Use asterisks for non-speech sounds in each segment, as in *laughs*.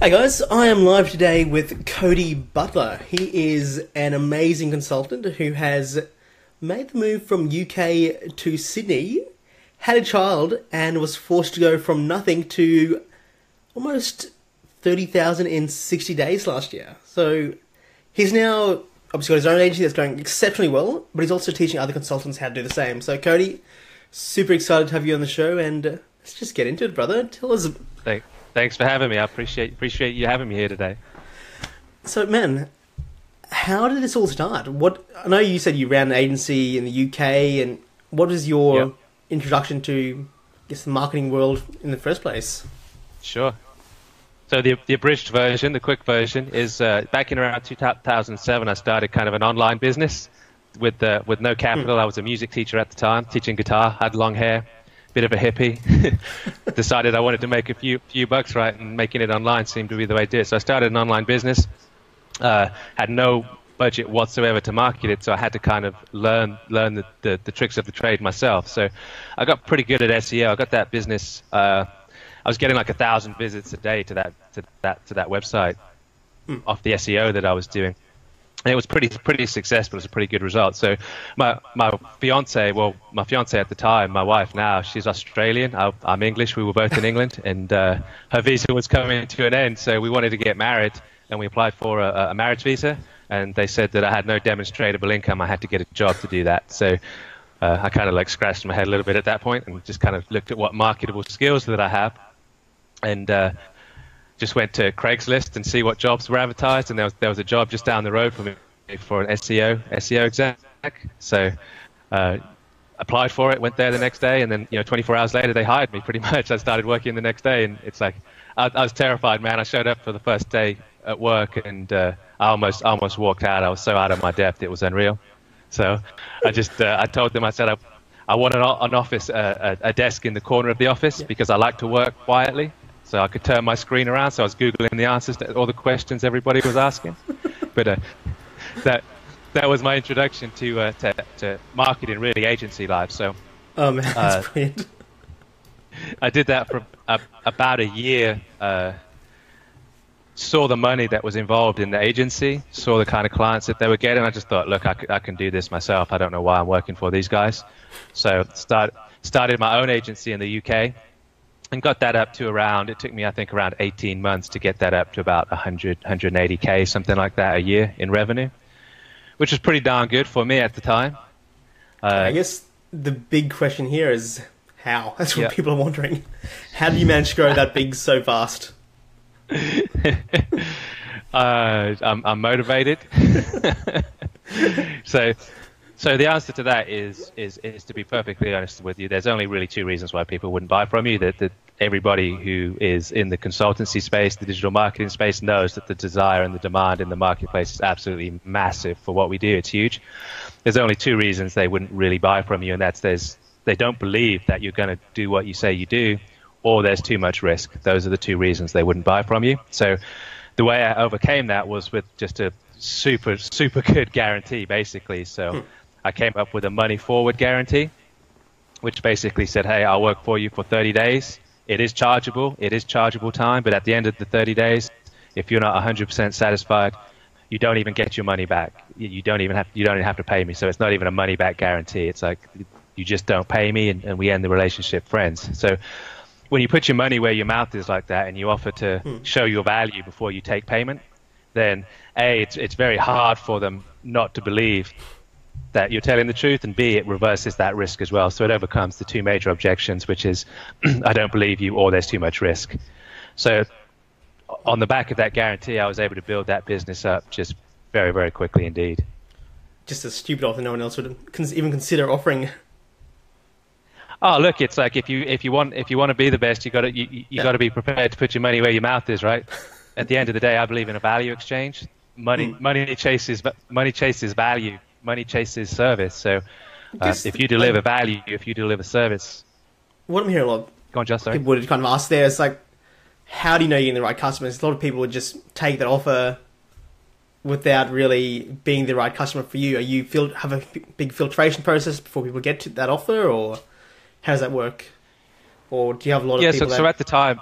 Hey guys, I am live today with Cody Butler. He is an amazing consultant who has made the move from UK to Sydney, had a child, and was forced to go from nothing to almost 30,000 in 60 days last year. So he's now obviously got his own agency that's going exceptionally well, but he's also teaching other consultants how to do the same. So, Cody, super excited to have you on the show, and uh, let's just get into it, brother. Tell us. Thank, thanks for having me. I appreciate appreciate you having me here today. So, man, how did this all start? What I know you said you ran an agency in the UK, and what was your Yep. introduction to, I guess, the marketing world in the first place? Sure. So the the abridged version, the quick version, is uh, back in around 2007. I started kind of an online business with uh, with no capital. I was a music teacher at the time, teaching guitar. Had long hair, bit of a hippie. *laughs* *laughs* Decided I wanted to make a few few bucks, right, and making it online seemed to be the way to do it. So I started an online business. Uh, had no budget whatsoever to market it, so I had to kind of learn learn the, the, the tricks of the trade myself. So I got pretty good at SEO. I got that business. Uh, I was getting like a thousand visits a day to that to that to that website off the SEO that I was doing. And it was pretty pretty successful. It was a pretty good result. So my my fiance, well, my fiance at the time, my wife now, she's Australian. I, I'm English. We were both in England, *laughs* and uh, her visa was coming to an end. So we wanted to get married, and we applied for a, a marriage visa. And they said that I had no demonstrable income. I had to get a job to do that. So uh, I kind of like scratched my head a little bit at that point, and just kind of looked at what marketable skills that I have, and uh, just went to Craigslist and see what jobs were advertised, and there was there was a job just down the road from me for an SEO SEO exec. So uh, applied for it, went there the next day, and then you know 24 hours later they hired me. Pretty *laughs* much, I started working the next day, and it's like I, I was terrified, man. I showed up for the first day at work, and uh, I almost almost walked out. I was so out of my depth, it was unreal. So I just uh, I told them I said I, I want an, an office uh, a, a desk in the corner of the office because I like to work quietly. So I could turn my screen around. So I was googling the answers to all the questions everybody was asking. *laughs* but uh, that that was my introduction to, uh, to to marketing, really agency life. So Oh man, that's Uh, brilliant. I did that for a, about a year. Uh, saw the money that was involved in the agency, saw the kind of clients that they were getting. I just thought, look, I, I can do this myself. I don't know why I'm working for these guys. So start, started my own agency in the UK and got that up to around, it took me, I think, around 18 months to get that up to about 100, 180K, something like that a year in revenue, which was pretty darn good for me at the time. Uh, I guess the big question here is how. *laughs* That's what Yeah. people are wondering. How do you manage to grow that big so fast? *laughs* uh, I'm, I'm motivated. *laughs* so, so the answer to that is, is is to be perfectly honest with you. There's only really two reasons why people wouldn't buy from you. That, that everybody who is in the consultancy space, the digital marketing space, knows that the desire and the demand in the marketplace is absolutely massive for what we do. It's huge. There's only two reasons they wouldn't really buy from you, and that's there's they don't believe that you're going to do what you say you do, or there's too much risk. Those are the two reasons they wouldn't buy from you. So the way I overcame that was with just a super, super good guarantee, basically. So hmm. I came up with a money forward guarantee, which basically said, hey, I'll work for you for 30 days. It is chargeable, it is chargeable time, but at the end of the 30 days, if you're not 100% satisfied, you don't even get your money back. You don't even have you don't even have to pay me. So it's not even a money back guarantee. It's like you just don't pay me, and, and we end the relationship friends. So when you put your money where your mouth is like that, and you offer to hmm. show your value before you take payment, then a it's it's very hard for them not to believe that you're telling the truth, and b it reverses that risk as well. So it overcomes the two major objections, which is *clears throat* I don't believe you, or there's too much risk. So on the back of that guarantee, I was able to build that business up just very, very quickly indeed. Just a stupid offer no one else would even consider offering. Oh, look, it's like if you if you want if you want to be the best, you got to you, you Yeah. got to be prepared to put your money where your mouth is, right? At the end of the day, I believe in a value exchange. Money mm. money chases money chases value. Money chases service. So uh, if you deliver value, if you deliver service, What I'm hearing a lot go on, just sorry. people would kind of ask there is like, how do you know you're getting the right customers? A lot of people would just take that offer without really being the right customer for you. Are you fil- have a f- big filtration process before people get to that offer, or how does that work? or do you have a lot yeah. of So, people so that at the time,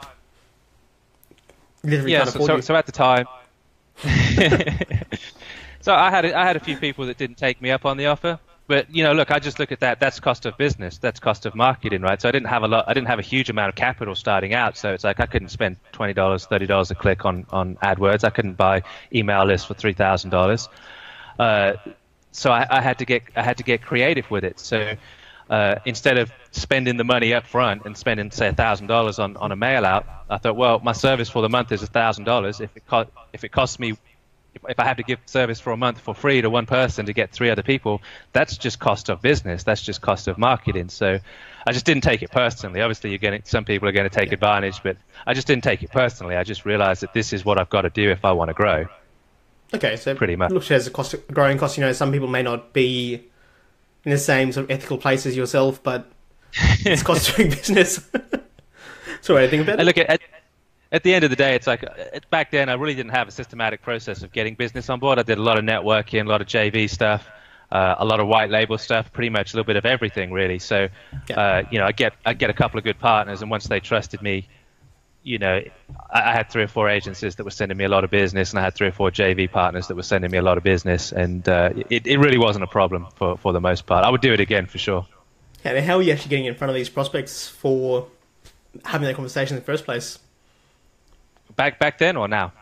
literally yeah. So, so, so at the time, *laughs* *laughs* so I had I had a few people that didn't take me up on the offer. But you know, look, I just look at that. That's cost of business. That's cost of marketing, right? So I didn't have a lot. I didn't have a huge amount of capital starting out. So it's like I couldn't spend twenty dollars, thirty dollars a click on on AdWords. I couldn't buy email lists for three thousand dollars. Uh, so I, I had to get I had to get creative with it. So uh, instead of spending the money up front and spending say thousand dollars on on a mail out, I thought, well, my service for the month is thousand dollars. If it co- if it costs me if, I have to give service for a month for free to one person to get three other people, that's just cost of business. That's just cost of marketing. So I just didn't take it personally. Obviously, you're getting some people are going to take advantage, but I just didn't take it personally. I just realized that this is what I've got to do if I want to grow. Okay, so Pretty much. Look, there's a cost, growing cost. You know, some people may not be in the same sort of ethical place as yourself, but it's cost *laughs* doing business. so, what do think about it? look at, at at the end of the day, it's like uh, back then I really didn't have a systematic process of getting business on board. I did a lot of networking, a lot of JV stuff, uh, a lot of white label stuff, pretty much a little bit of everything really. So, uh, you know, I get I get a couple of good partners, and once they trusted me, you know, I, I had three or four agencies that were sending me a lot of business, and I had three or four JV partners that were sending me a lot of business, and uh, it it really wasn't a problem for for the most part. I would do it again for sure. Yeah, I mean, how are you actually getting in front of these prospects for having that conversation in the first place? Back back then or now?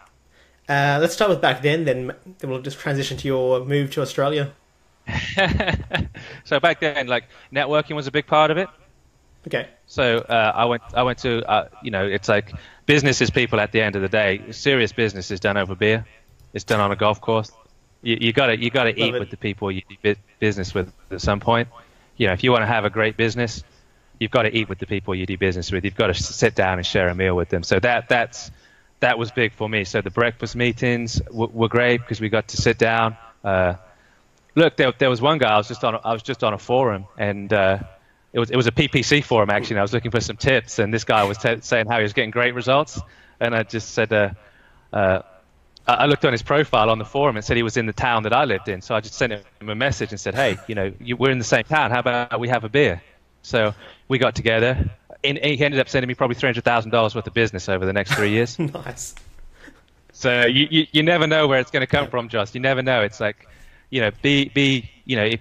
Uh, let's start with back then, then then we'll just transition to your move to Australia. *laughs* so back then, like networking was a big part of it. Okay. So uh, I went. I went to. Uh, you know, it's like business is people at the end of the day. Serious business is done over beer. It's done on a golf course. You, you got to. You got to eat it. with the people you do business with at some point. You know, if you want to have a great business, you've got to eat with the people you do business with. You've got to sit down and share a meal with them. So that that's that was big for me. So the breakfast meetings w- were great because we got to sit down. Uh, look, there, there was one guy. I was just on. a- I was just on a forum, and uh, it was it was a PPC forum actually. And I was looking for some tips, and this guy was t- saying how he was getting great results, and I just said. Uh, uh, I looked on his profile on the forum and said he was in the town that I lived in. So I just sent him a message and said, "Hey, you know, you, we're in the same town. How about we have a beer?" So we got together. And he ended up sending me probably three hundred thousand dollars worth of business over the next three years. *laughs* nice. So you, you, you never know where it's going to come from, Josh. You never know. It's like, you know, be be you know, if,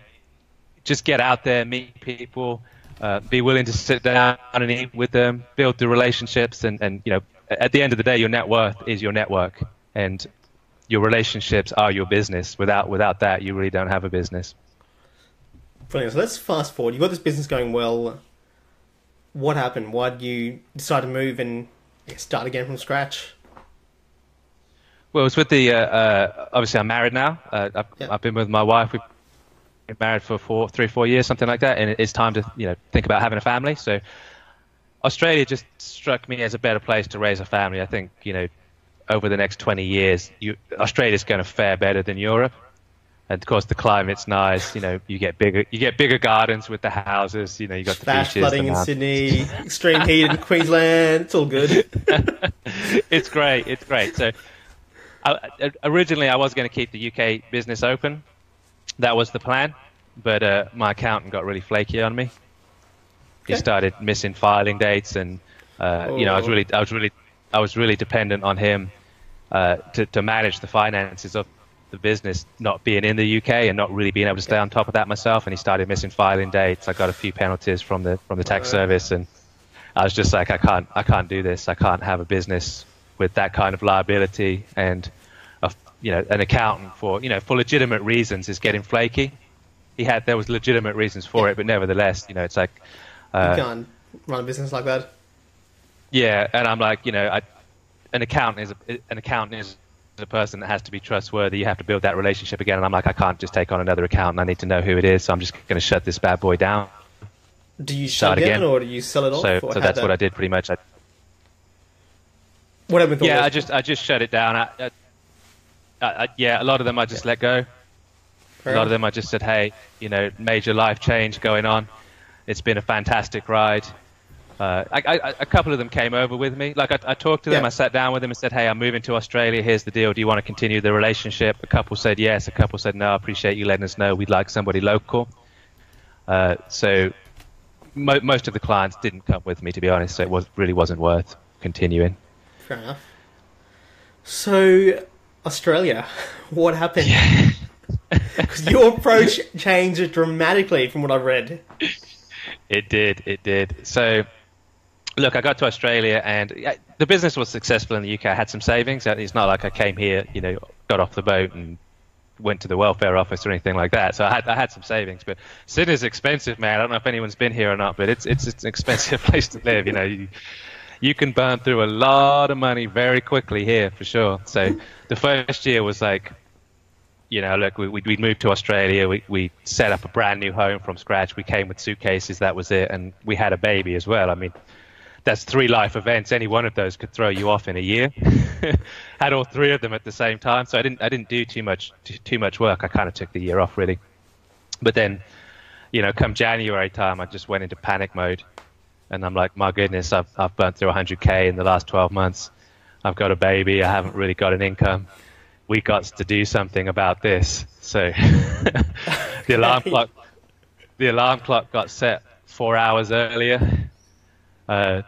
just get out there, meet people, uh, be willing to sit down and eat with them, build the relationships, and and you know, at the end of the day, your net worth is your network, and your relationships are your business. Without without that, you really don't have a business. Brilliant. So let's fast forward. You've got this business going well. What happened? Why did you decide to move and start again from scratch? Well, it's with the uh, uh, obviously I'm married now. Uh, I've, Yeah. I've been with my wife. We've been married for four, three, four years, something like that, and it's time to you know think about having a family. So Australia just struck me as a better place to raise a family. I think you know over the next 20 years, you, Australia's going to fare better than Europe. And of course, the climate's nice. You know, you get bigger, you get bigger gardens with the houses. You know, you got the Flash beaches, flooding in. Sydney, extreme heat in *laughs* Queensland. It's all good. *laughs* it's great. It's great. So, I, originally, I was going to keep the UK business open. That was the plan, but uh, my accountant got really flaky on me. He started missing filing dates, and uh, you know, I was Oh. really, I was really, I was really dependent on him uh, to to manage the finances of the business, not being in the UK and not really being able to stay on top of that myself. And he started missing filing dates. I got a few penalties from the from the tax service, and I was just like, I can't, I can't do this. I can't have a business with that kind of liability and, a, you know, an accountant for, you know, for legitimate reasons is getting flaky. He had, there was legitimate reasons for it, but nevertheless, you know, it's like, you uh, can't run a business like that. yeah, and I'm like, you know, I, an accountant is a, an accountant is a person that has to be trustworthy. You have to build that relationship again, and I'm like, I can't just take on another accountant. I need to know who it is, so I'm just going to shut this bad boy down. Do you shut it again. or do you sell it off? So, so that's that- what I did pretty much. I, What happened yeah, I just I just shut it down. I, I, I, yeah, a lot of them I just let go. A lot of them I just said, hey, you know, major life change going on. It's been a fantastic ride. Uh, I, I, a couple of them came over with me. Like I, I talked to them, Yeah. I sat down with them and said, "Hey, I'm moving to Australia. Here's the deal. Do you want to continue the relationship?" A couple said yes. A couple said no. I appreciate you letting us know. We'd like somebody local. Uh, so, mo- most of the clients didn't come with me, to be honest. So it was really wasn't worth continuing. Fair enough. So, Australia, *laughs* what happened? Because *laughs* your approach changed dramatically from what I've read. It did. It did. So, look, I got to Australia and the business was successful in the UK. I had some savings. Uh, it's not like I came here, you know, got off the boat and went to the welfare office or anything like that. So I had I had some savings. But Sydney's expensive, man. I don't know if anyone's been here or not, but it's it's, it's an expensive *laughs* place to live. You know, you, you can burn through a lot of money very quickly here for sure. So the first year was like you know, look, we, we moved to Australia. We, we set up a brand new home from scratch. We came with suitcases. That was it. And we had a baby as well. I mean, that's three life events. Any one of those could throw you off in a year. *laughs* had all three of them at the same time. So I didn't, I didn't do too much, too, too much work. I kind of took the year off really. But then, you know, come January time, I just went into panic mode. And I'm like, my goodness, I've, I've burnt through 100K in the last 12 months. I've got a baby. I haven't really got an income we got to do something about this. So *laughs* the alarm clock, the alarm clock got set four hours earlier. Uh,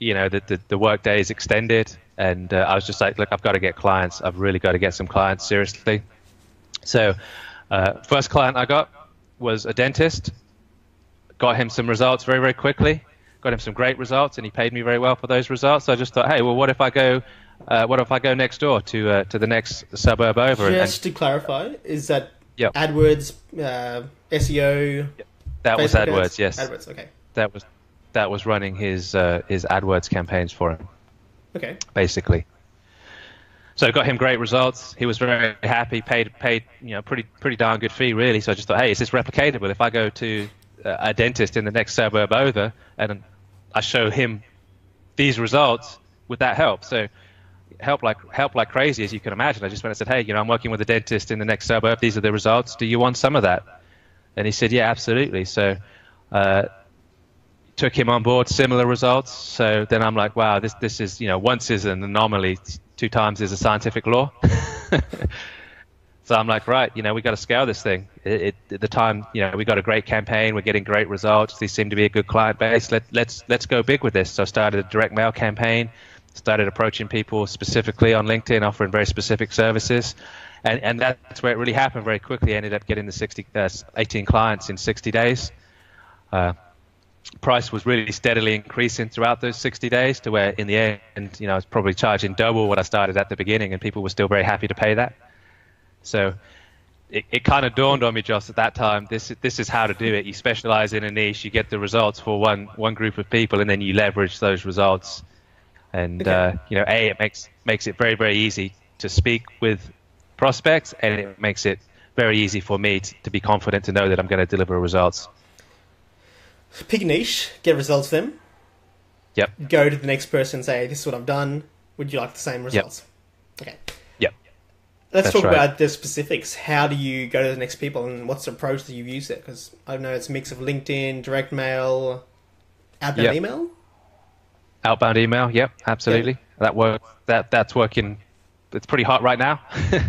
you know, the, the, the work day is extended, and uh, I was just like, look, I've got to get clients. I've really got to get some clients seriously. So, uh, first client I got was a dentist. Got him some results very, very quickly. Got him some great results, and he paid me very well for those results. So I just thought, hey, well, what if I go uh, what if I go next door to uh, to the next suburb over? Just and, to clarify, is that yep. AdWords, uh, SEO? Yep. That Facebook was AdWords, ads? yes. AdWords, okay. That was that was running his uh, his AdWords campaigns for him. Okay. Basically. So got him great results. He was very happy. Paid paid you know pretty pretty darn good fee really. So I just thought, hey, is this replicatable? If I go to uh, a dentist in the next suburb over and I show him these results, would that help? So help like help like crazy, as you can imagine. I just went and said, "Hey, you know, I'm working with a dentist in the next suburb. These are the results. Do you want some of that?" And he said, "Yeah, absolutely." So, uh, took him on board. Similar results. So then I'm like, "Wow, this this is you know, once is an anomaly, two times is a scientific law." *laughs* so I'm like, right, you know, we got to scale this thing. It, it, at the time, you know, we got a great campaign. We're getting great results. These seem to be a good client base. Let, let's let's go big with this. So I started a direct mail campaign started approaching people specifically on LinkedIn, offering very specific services. And, and that's where it really happened very quickly. I ended up getting the 60, uh, 18 clients in 60 days. Uh, price was really steadily increasing throughout those 60 days to where in the end, you know, I was probably charging double what I started at the beginning and people were still very happy to pay that. So it, it kind of dawned on me, just at that time, this, this is how to do it. You specialize in a niche, you get the results for one, one group of people, and then you leverage those results and okay. uh, you know, a it makes makes it very very easy to speak with prospects, and it makes it very easy for me to, to be confident to know that I'm going to deliver results. Pick a niche, get results for them. Yep. Go to the next person and say, "This is what I've done. Would you like the same results?" Yep. Okay. Yep. Let's That's talk right. about the specifics. How do you go to the next people, and what's the approach that you've used there? Because I know it's a mix of LinkedIn, direct mail, outbound yep. email. Outbound email, yep, absolutely. Yeah. That work that that's working. It's pretty hot right now.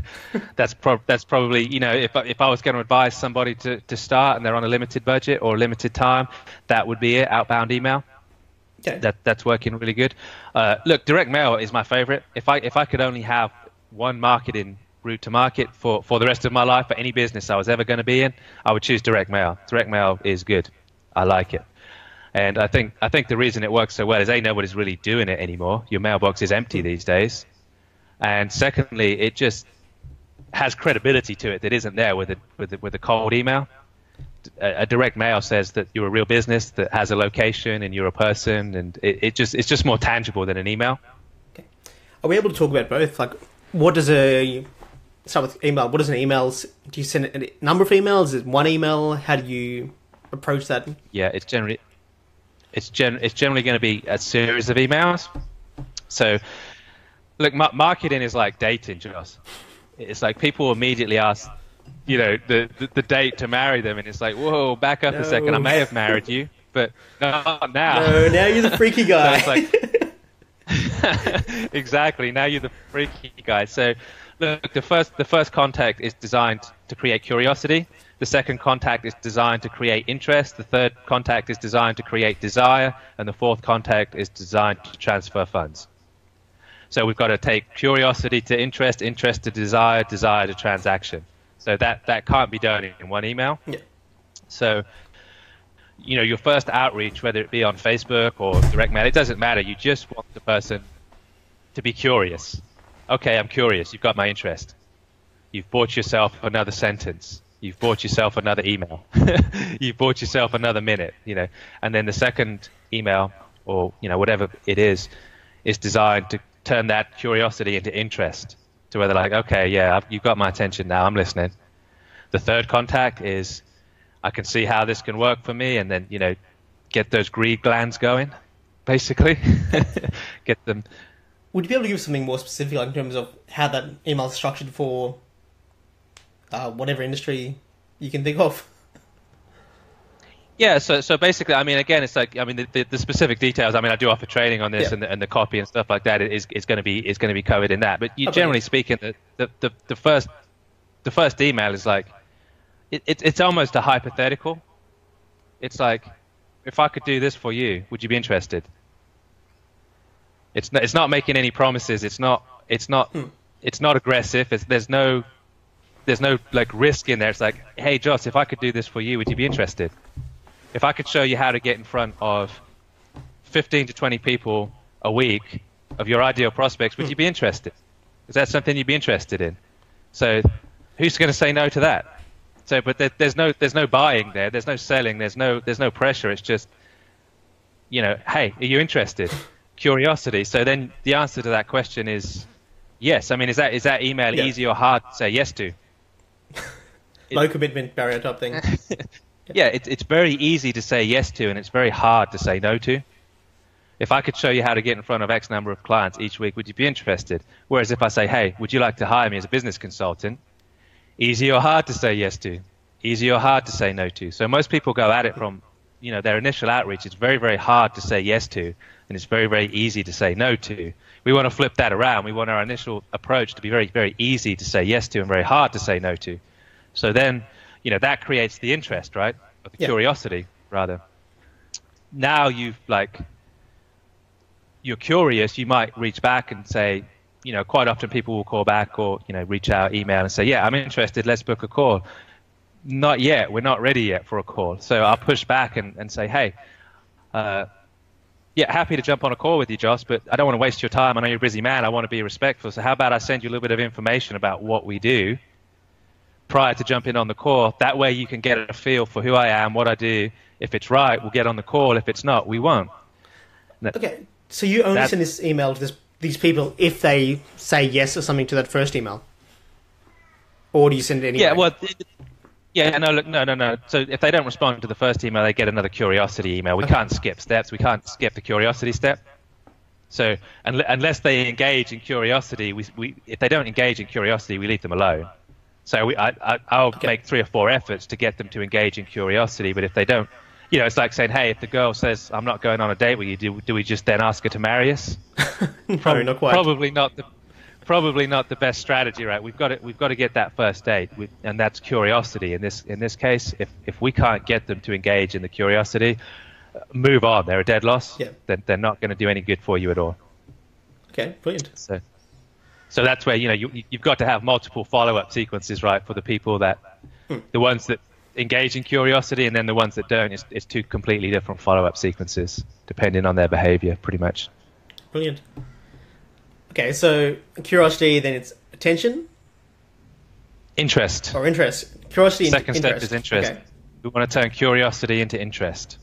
*laughs* that's pro- that's probably you know if if I was going to advise somebody to, to start and they're on a limited budget or limited time, that would be it. Outbound email. Okay. That that's working really good. Uh, look, direct mail is my favorite. If I if I could only have one marketing route to market for, for the rest of my life for any business I was ever going to be in, I would choose direct mail. Direct mail is good. I like it. And I think I think the reason it works so well is a nobody's really doing it anymore. Your mailbox is empty these days, and secondly, it just has credibility to it that isn't there with a with a, with a cold email. A, a, direct mail says that you're a real business that has a location and you're a person, and it, it just it's just more tangible than an email. Okay. Are we able to talk about both? Like, what does a start with email? What does an email? Do you send a number of emails? Is it one email? How do you approach that? Yeah, it's generally it's gen- it's generally going to be a series of emails. So, look, ma- marketing is like dating, Jos. It's like people immediately ask, you know, the, the, the date to marry them, and it's like, whoa, back up no. a second. I may have married you, but not now. No, now you're the freaky *laughs* guy. so like, *laughs* exactly. Now you're the freaky guy. So, look, the first the first contact is designed to create curiosity The second contact is designed to create interest. The third contact is designed to create desire. And the fourth contact is designed to transfer funds. So we've got to take curiosity to interest, interest to desire, desire to transaction. So that, that can't be done in one email. Yeah. So, you know, your first outreach, whether it be on Facebook or direct mail, it doesn't matter. You just want the person to be curious. Okay, I'm curious. You've got my interest. You've bought yourself another sentence. You've bought yourself another email. *laughs* You've bought yourself another minute, you know. And then the second email or, you know, whatever it is, is designed to turn that curiosity into interest. To where they're like, okay, yeah, I've, you've got my attention now. I'm listening. The third contact is, I can see how this can work for me, and then you know, get those greed glands going, basically. *laughs* get them. Would you be able to give something more specific, like in terms of how that email is structured for uh, whatever industry you can think of? Yeah, so so basically, I mean, again, it's like I mean, the, the, the specific details. I mean, I do offer training on this, Yeah. and, the, and the copy and stuff like that is is going to be is going to be covered in that. But you, Okay. generally speaking, the, the, the, the first the first email is like it, it, it's almost a hypothetical. It's like, if I could do this for you, would you be interested? It's not, it's not making any promises. It's not it's not hmm. it's not aggressive. It's, there's no there's no like risk in there. It's like, hey, Jos, if I could do this for you, would you be interested? If I could show you how to get in front of 15 to 20 people a week of your ideal prospects, would you be interested? Is that something you'd be interested in? So, who's going to say no to that? So, but there, there's no there's no buying there. There's no selling. There's no there's no pressure. It's just, you know, hey, are you interested? Curiosity. So then the answer to that question is yes. I mean, is that is that email Yeah. easy or hard to say yes to? *laughs* Low commitment barrier type thing. *laughs* Yeah, it's it's very easy to say yes to, and it's very hard to say no to. If I could show you how to get in front of X number of clients each week, would you be interested? Whereas if I say, hey, would you like to hire me as a business consultant? Easy or hard to say yes to? Easy or hard to say no to? So most people go at it from, you know, their initial outreach. It's very, very hard to say yes to, and it's very, very easy to say no to. We want to flip that around. We want our initial approach to be very, very easy to say yes to and very hard to say no to. So then, you know, that creates the interest, right? Or the Yeah. curiosity, rather. Now you've like, you're curious, you might reach back and say, you know, quite often people will call back or, you know, reach out, email and say, yeah, I'm interested, let's book a call. Not yet, we're not ready yet for a call. So I'll push back and, and say, hey, uh, yeah, happy to jump on a call with you, Josh, but I don't want to waste your time. I know you're a busy man. I want to be respectful. So how about I send you a little bit of information about what we do prior to jumping on the call? That way you can get a feel for who I am, what I do. If it's right, we'll get on the call. If it's not, we won't. Okay, so you only That- send this email to this, these people if they say yes or something to that first email, or do you send it anyway? Yeah, well, yeah, no, look, no, no, no. So if they don't respond to the first email, they get another curiosity email. We Okay. can't skip steps. We can't skip the curiosity step. So unle- unless they engage in curiosity, we, we if they don't engage in curiosity, we leave them alone. So we, I, I, I'll Okay. make three or four efforts to get them to engage in curiosity. But if they don't, you know, it's like saying, hey, if the girl says, I'm not going on a date with you, do, do we just then ask her to marry us? *laughs* no, not quite. Probably not the probably not the best strategy, right? We've got to we've got to get that first date, we, and that's curiosity. In this in this case, if if we can't get them to engage in the curiosity, move on. They're a dead loss. Yeah. Then they're not going to do any good for you at all. Okay, brilliant. So. So that's where you know you, you've got to have multiple follow-up sequences, right, for the people that, hmm. the ones that engage in curiosity, and then the ones that don't. It's, it's two completely different follow-up sequences, depending on their behavior, pretty much. Brilliant. Okay, so curiosity, then it's attention Interest. or interest. Curiosity Second step is interest. Okay. We want to turn curiosity into interest.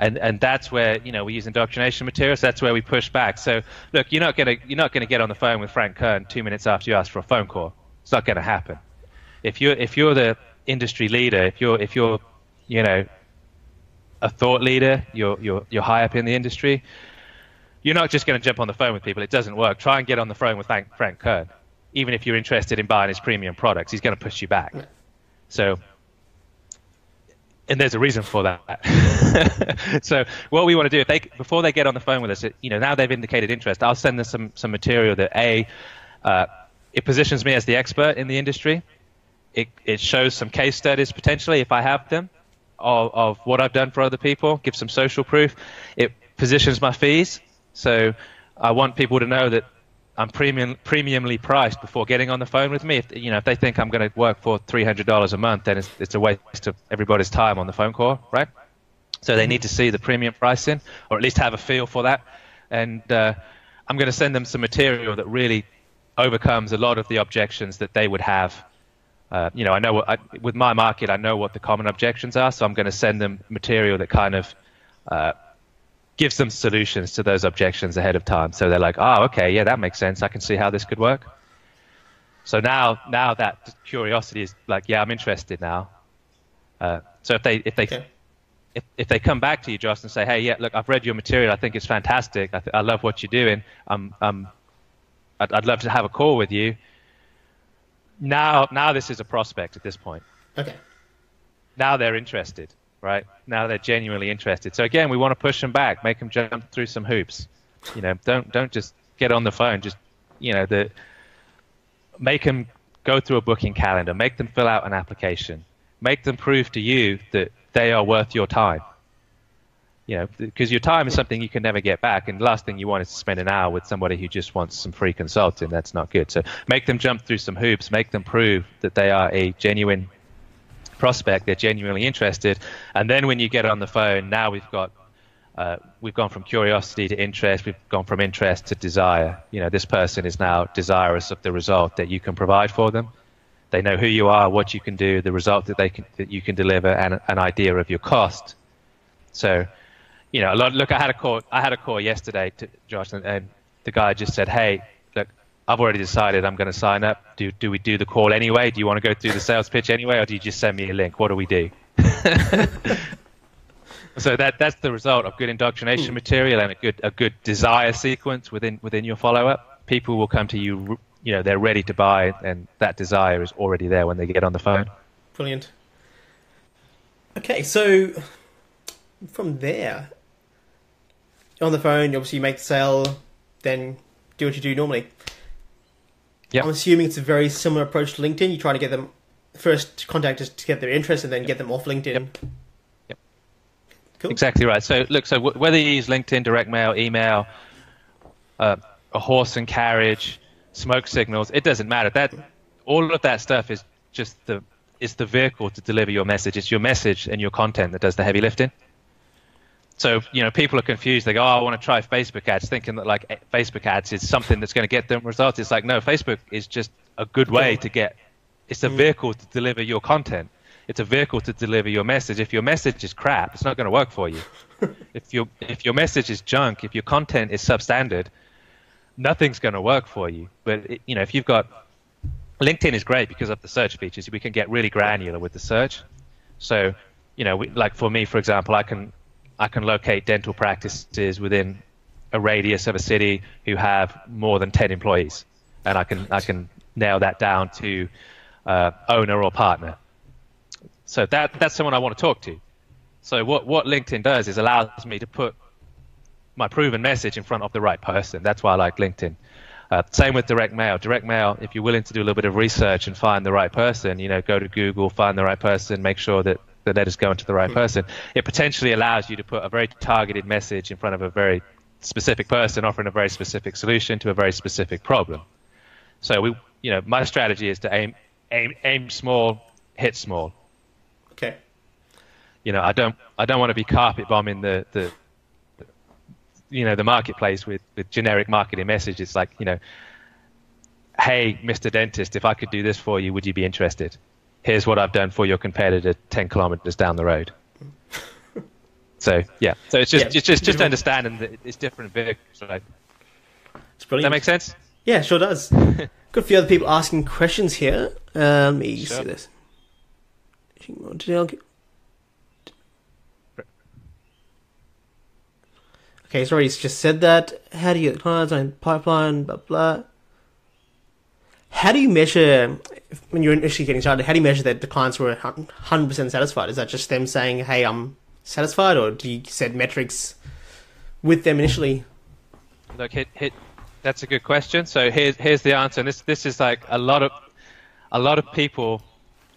And and that's where, you know, we use indoctrination materials, that's where we push back. So look, you're not gonna you're not gonna get on the phone with Frank Kern two minutes after you ask for a phone call. It's not gonna happen. If you're if you're the industry leader, if you're if you're you know a thought leader, you're you're you're high up in the industry, you're not just going to jump on the phone with people. It doesn't work. Try and get on the phone with Frank, Frank Kern. Even if you're interested in buying his premium products, he's going to push you back. So, and there's a reason for that. *laughs* so, what we want to do, if they before they get on the phone with us, it, you know, now they've indicated interest, I'll send them some some material that a uh, it positions me as the expert in the industry. it, it shows some case studies potentially if I have them of, of what I've done for other people, give some social proof. It positions my fees. So I want people to know that I'm premium premiumly priced before getting on the phone with me. If you know if they think I'm going to work for three hundred dollars a month, then it's, it's a waste of everybody's time on the phone call, right? So they need to see the premium pricing, or at least have a feel for that. And uh, I'm going to send them some material that really overcomes a lot of the objections that they would have. Uh, you know, I know what, I, with my market, I know what the common objections are, so I'm going to send them material that kind of uh, gives them solutions to those objections ahead of time. So they're like, oh, okay, yeah, that makes sense. I can see how this could work. So now, now that curiosity is like, yeah, I'm interested now. Uh, so if they if they okay. if, if they come back to you, Josh, and say, hey, yeah, look, I've read your material. I think it's fantastic. I, th- I love what you're doing. Um, um, I'd, I'd love to have a call with you. Now, now this is a prospect at this point. Okay. Now they're interested right? Now they're genuinely interested. So again, we want to push them back, make them jump through some hoops. You know, don't don't just get on the phone. Just you know, the make them go through a booking calendar, make them fill out an application, make them prove to you that they are worth your time. You know, because your time is something you can never get back, and the last thing you want is to spend an hour with somebody who just wants some free consulting. That's not good. So make them jump through some hoops, make them prove that they are a genuine prospect, they're genuinely interested. And then when you get on the phone, now we've got uh, we've gone from curiosity to interest. We've gone from interest to desire. You know, this person is now desirous of the result that you can provide for them. They know who you are, what you can do, the result that they can that you can deliver, and an idea of your cost. So, you know, a lot, look, I had a call. I had a call yesterday to Josh, and, and the guy just said, "Hey, I've already decided I'm going to sign up. Do do we do the call anyway? Do you want to go through the sales pitch anyway, or do you just send me a link? What do we do? *laughs* so that that's the result of good indoctrination hmm. material and a good a good desire sequence within within your follow up. People will come to you. You know, they're ready to buy, and that desire is already there when they get on the phone. Brilliant. Okay, so from there, on the phone, obviously you make the sale, then do what you do normally. Yep. I'm assuming it's a very similar approach to LinkedIn. You try to get them first contact us to get their interest and then yep. get them off LinkedIn. Yep. yep. Cool. Exactly right. So look, so w- whether you use LinkedIn, direct mail, email, uh, a horse and carriage, smoke signals, it doesn't matter. That all of that stuff is just the is the vehicle to deliver your message. It's your message and your content that does the heavy lifting. So you know, people are confused. They go, "Oh, I want to try Facebook ads," thinking that like Facebook ads is something that's going to get them results. It's like no, Facebook is just a good way to get. It's a mm. vehicle to deliver your content. It's a vehicle to deliver your message. If your message is crap, it's not going to work for you. *laughs* if your if your message is junk, if your content is substandard, nothing's going to work for you. But it, you know, if you've got LinkedIn is great because of the search features. We can get really granular with the search. So, you know, we, like for me, for example, I can I can locate dental practices within a radius of a city who have more than 10 employees. And I can, I can nail that down to uh, owner or partner. So that, that's someone I want to talk to. So what, what LinkedIn does is allows me to put my proven message in front of the right person. That's why I like LinkedIn. Uh, same with direct mail. Direct mail, if you're willing to do a little bit of research and find the right person, you know, go to Google, find the right person, make sure that the letter's going to the right hmm. person, it potentially allows you to put a very targeted message in front of a very specific person offering a very specific solution to a very specific problem. So we, you know, my strategy is to aim, aim, aim small, hit small. Okay. You know, I don't, I don't want to be carpet bombing the, the, you know, the marketplace with, with generic marketing messages like, you know, hey, Mr. Dentist, if I could do this for you, would you be interested? Here's what I've done for your competitor 10 kilometers down the road. *laughs* so yeah, so it's just yeah, it's just just understanding that it's different vehicles, right? It's brilliant. Does that make sense? Yeah, sure does. Got a few other people asking questions here. Um, let me sure. see this. Okay, sorry, he's just said that. How do you get clients on pipeline? Blah blah how do you measure when you're initially getting started? How do you measure that the clients were hundred percent satisfied? Is that just them saying, "Hey, I'm satisfied," or do you set metrics with them initially? Look, hit hit. That's a good question. So here's here's the answer. And this this is like a lot of a lot of people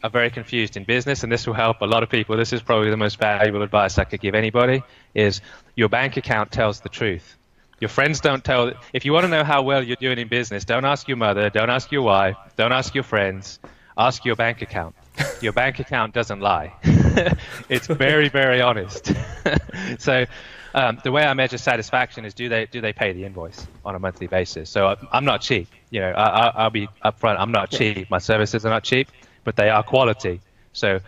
are very confused in business, and this will help a lot of people. This is probably the most valuable advice I could give anybody: is your bank account tells the truth. Your friends don't tell. If you want to know how well you're doing in business, don't ask your mother, don't ask your wife, don't ask your friends. Ask your bank account. *laughs* Your bank account doesn't lie. *laughs* it's very, very honest. *laughs* so um, the way I measure satisfaction is do they do they pay the invoice on a monthly basis? So I'm not cheap. You know, I, will be upfront. I'm not cheap. My services are not cheap, but they are quality. So,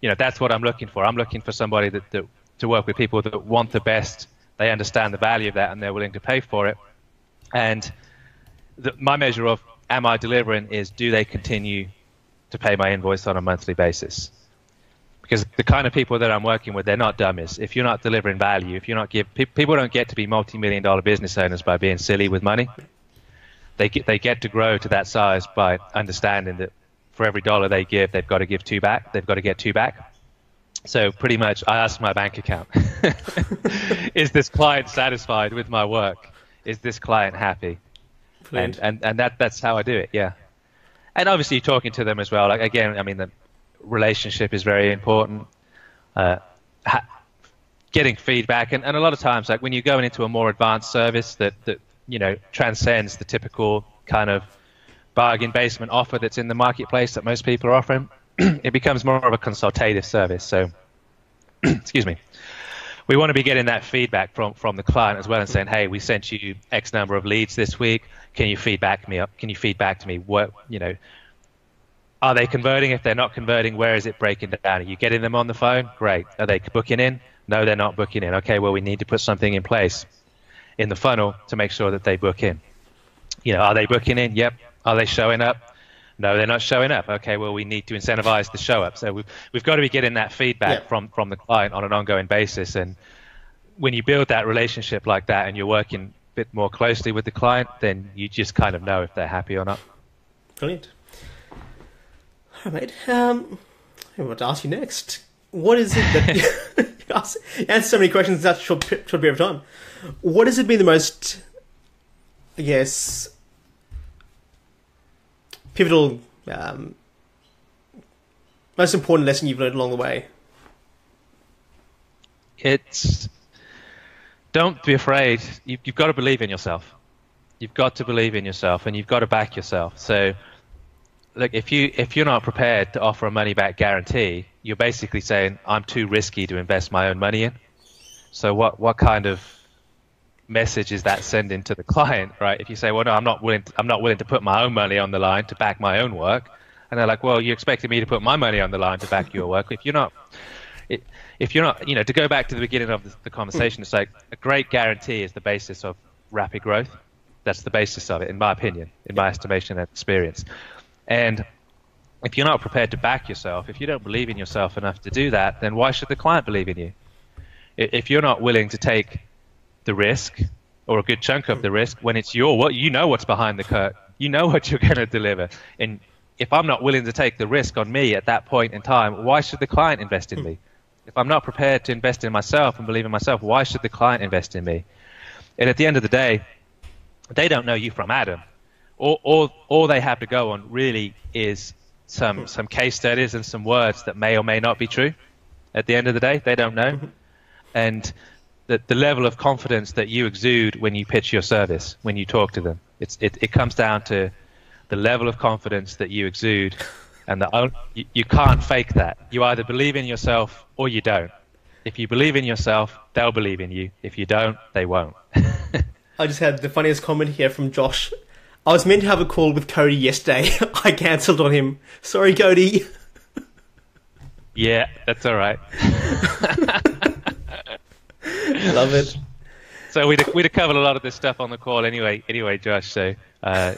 you know, that's what I'm looking for. I'm looking for somebody that, that to work with people that want the best. They understand the value of that and they're willing to pay for it. And the, my measure of am I delivering is do they continue to pay my invoice on a monthly basis? because the kind of people that I'm working with, they're not dummies. If you're not delivering value, if you're not give pe- people don't get to be multi-million dollar business owners by being silly with money. They get they get to grow to that size by understanding that for every dollar they give, they've got to give two back. They've got to get two back. So pretty much, I ask my bank account: *laughs* Is this client satisfied with my work? Is this client happy? And and and that that's how I do it. Yeah. And obviously talking to them as well. Like again, I mean the relationship is very important. Uh, ha- getting feedback, and, and a lot of times, like when you're going into a more advanced service that, that you know transcends the typical kind of bargain basement offer that's in the marketplace that most people are offering, *clears throat* it becomes more of a consultative service. So, *clears throat* excuse me. We want to be getting that feedback from, from the client as well and saying, hey, we sent you X number of leads this week. Can you feedback me? Can you feedback to me what you know are they converting? If they're not converting, where is it breaking down? Are you getting them on the phone? Great. Are they booking in? No, they're not booking in. Okay, well, we need to put something in place in the funnel to make sure that they book in. You know, are they booking in? Yep. Are they showing up? No, they're not showing up. Okay, well, we need to incentivize the show up. So we've, we've got to be getting that feedback from, from the client on an ongoing basis. And when you build that relationship like that and you're working a bit more closely with the client, then you just kind of know if they're happy or not. Brilliant. All right, mate. Um, I want to ask you next. What is it that *laughs* *laughs* you answer so many questions in such a short, short period of time? What has it been the most, I guess, pivotal, um, most important lesson you've learned along the way? It's don't be afraid. You, you've got to believe in yourself. You've got to believe in yourself, and you've got to back yourself. So look, if you if you're not prepared to offer a money back guarantee, you're basically saying I'm too risky to invest my own money in. So what what kind of message is that sending to the client, right? If you say, well, no, I'm not willing, to, I'm not willing to put my own money on the line to back my own work, and they're like, well, you expected me to put my money on the line to back your work. If you're not, if you're not, you know, to go back to the beginning of the, the conversation, it's like a great guarantee is the basis of rapid growth. That's the basis of it, in my opinion, in my estimation and experience. And if you're not prepared to back yourself, if you don't believe in yourself enough to do that, then why should the client believe in you? If you're not willing to take the risk or a good chunk of the risk when it's your what you know what's behind the curtain, you know *laughs* what you're going to deliver. And if I'm not willing to take the risk on me at that point in time, why should the client invest in me? If I'm not prepared to invest in myself and believe in myself, why should the client invest in me? And at the end of the day, they don't know you from Adam all, all, all they have to go on really is some some case studies and some words that may or may not be true. At the end of the day, they don't know, mm-hmm. and the the level of confidence that you exude when you pitch your service, when you talk to them, it's it, it comes down to the level of confidence that you exude, and the uh, you, you can't fake that. You either believe in yourself or you don't. If you believe in yourself, they'll believe in you. If you don't, they won't. *laughs* I just had the funniest comment here from Josh I was meant to have a call with Cody yesterday. *laughs* I cancelled on him. Sorry, Cody. *laughs* Yeah, that's all right. *laughs* Love it. So we'd we'd have covered a lot of this stuff on the call anyway. Anyway, Josh. So uh,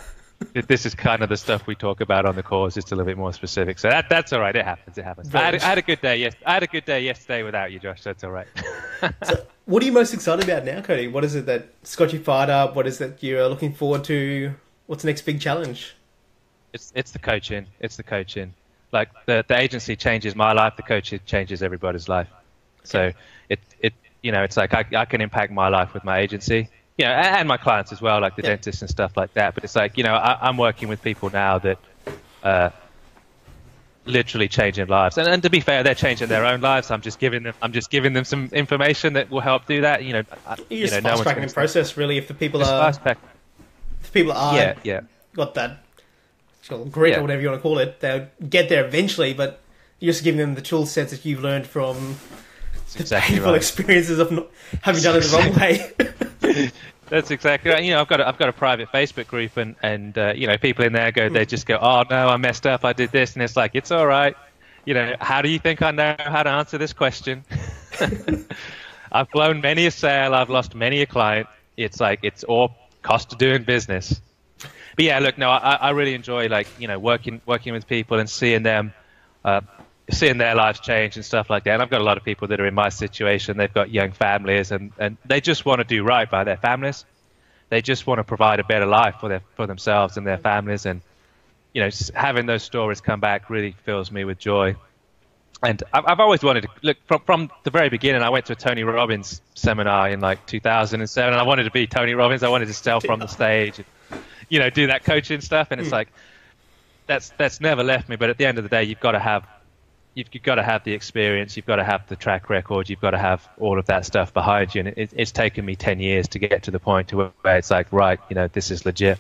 this is kind of the stuff we talk about on the call. It's just a little bit more specific. So that that's all right. It happens. It happens. I had, I had, a good day. Yes, I had a good day yesterday without you, Josh. That's all right. *laughs* so, what are you most excited about now, Cody? What is it that got you fired up? What is it you're looking forward to? What's the next big challenge? It's it's the coaching. It's the coaching. Like the the agency changes my life. The coaching changes everybody's life. So it it you know it's like I I can impact my life with my agency. You know, and my clients as well, like the yeah. dentists and stuff like that. But it's like you know I, am working with people now that uh, literally changing lives. And, and to be fair, they're changing their own lives. I'm just giving them I'm just giving them some information that will help do that. You know, I- you just know, fast one's tracking the process, really. If the people Just are, fast track. if people are Yeah, yeah. got that grit Yeah. or whatever you want to call it, they'll get there eventually. But you're just giving them the tool sets that you've learned from That's exactly painful right. experiences of not having done it the wrong way. *laughs* That's exactly right. You know, I've got a, I've got a private Facebook group, and and uh, you know, people in there go, they just go, oh no, I messed up, I did this, and it's like, it's all right. You know, how do you think I know how to answer this question? *laughs* I've blown many a sale, I've lost many a client. It's like it's all cost of doing business. But yeah, look, no, I, I really enjoy like you know working working with people and seeing them. Uh, seeing their lives change and stuff like that. And I've got a lot of people that are in my situation. They've got young families and, and they just want to do right by their families. They just want to provide a better life for their for themselves and their families. And you know, having those stories come back really fills me with joy. And I've, I've always wanted to look from from the very beginning. I went to a Tony Robbins seminar in like 2007, and I wanted to be Tony Robbins. I wanted to sell from the stage, and, you know, do that coaching stuff. And it's hmm. like that's that's never left me. But at the end of the day, you've got to have you've, you've got to have the experience, you've got to have the track record, you've got to have all of that stuff behind you. And it, it's taken me 10 years to get to the point to where it's like, right, you know, this is legit.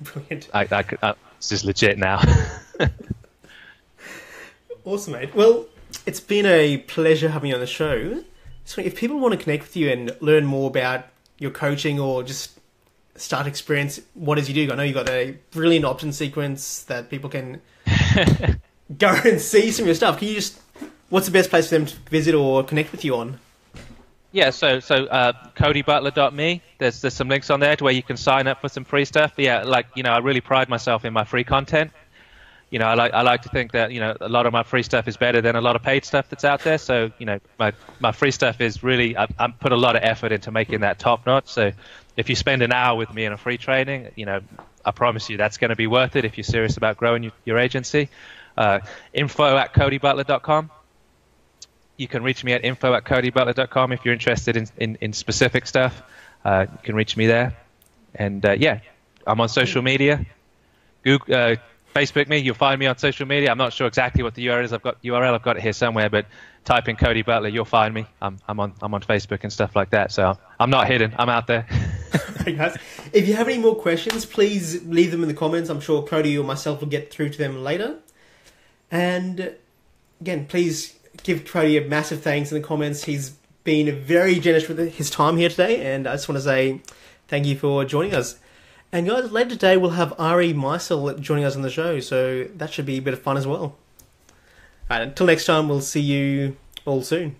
Brilliant. I, I, could- uh, this is legit now. *laughs* Awesome, mate. Well, it's been a pleasure having you on the show. So, if people want to connect with you and learn more about your coaching or just start experience, what does you do? I know you've got a brilliant option sequence that people can *laughs* go *laughs* and see some of your stuff. Can you just, what's the best place for them to visit or connect with you on? yeah, so so uh, CodyButler.me. There's there's some links on there to where you can sign up for some free stuff. Yeah, like you know, I really pride myself in my free content. You know, I like I like to think that you know a lot of my free stuff is better than a lot of paid stuff that's out there. So you know, my my free stuff is really I, I put a lot of effort into making that top notch. So if you spend an hour with me in a free training, you know, I promise you that's going to be worth it if you're serious about growing your, your agency. Uh, info at CodyButler.com. You can reach me at info at CodyButler.com if you're interested in, in, in specific stuff. Uh, you can reach me there. And uh, yeah, I'm on social media. Google, uh, Facebook me. You'll find me on social media. I'm not sure exactly what the URL is. I've got URL. I've got it here somewhere, but type in Cody Butler. You'll find me. I'm, I'm on I'm on Facebook and stuff like that. So I'm not hidden. I'm out there. *laughs* If you have any more questions, please leave them in the comments. I'm sure Cody or myself will get through to them later. And again, please give Cody a massive thanks in the comments. He's been very generous with his time here today, and I just want to say thank you for joining us. And guys, later today we'll have Ari Meisel joining us on the show, so that should be a bit of fun as well. Alright, until next time, we'll see you all soon.